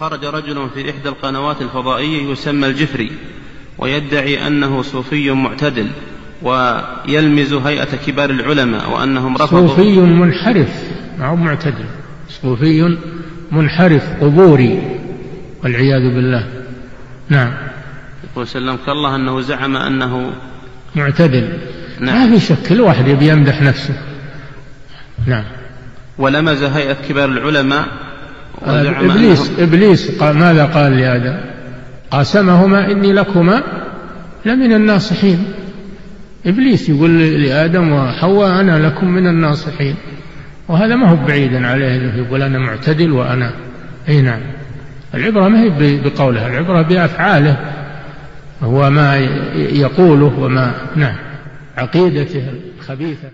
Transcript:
خرج رجل في إحدى القنوات الفضائية يسمى الجفري ويدعي أنه صوفي معتدل ويلمز هيئة كبار العلماء وأنهم رفضوا. صوفي منحرف ما هو معتدل. صوفي منحرف قبوري والعياذ بالله. نعم. يقول سلمك الله أنه زعم أنه معتدل. نعم. ما في شك كل واحد يبي يمدح نفسه. نعم. ولمز هيئة كبار العلماء إبليس أنهم إبليس قال ماذا قال لآدم؟ قاسمهما إني لكما لمن الناصحين. إبليس يقول لآدم وحواء أنا لكم من الناصحين. وهذا ما هو بعيدا عليه يقول أنا معتدل وأنا أي نعم. العبرة ما هي بقوله العبرة بأفعاله هو ما يقوله وما نعم عقيدته الخبيثة.